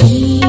You.